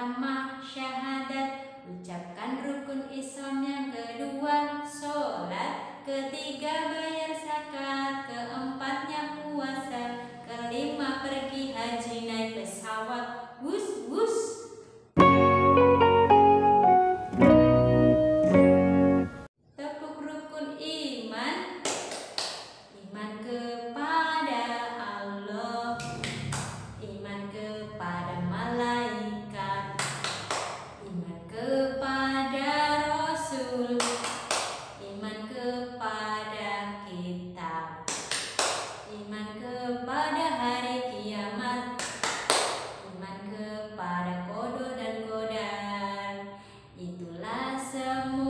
pertama syahadat. Ucapkan rukun Islam yang kedua sholat. Ketiga bayar zakat. Keempatnya puasa. Kelima pergi haji naik pesawat. myself